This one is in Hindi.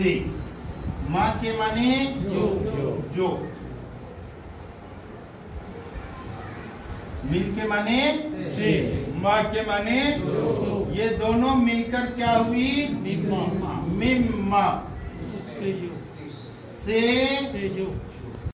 से। माँ के माने जो। जो। जो। मिल के माने से। माँ के माने जो। ये दोनों मिलकर क्या हुई? मिम्मा। से जो। से से जो।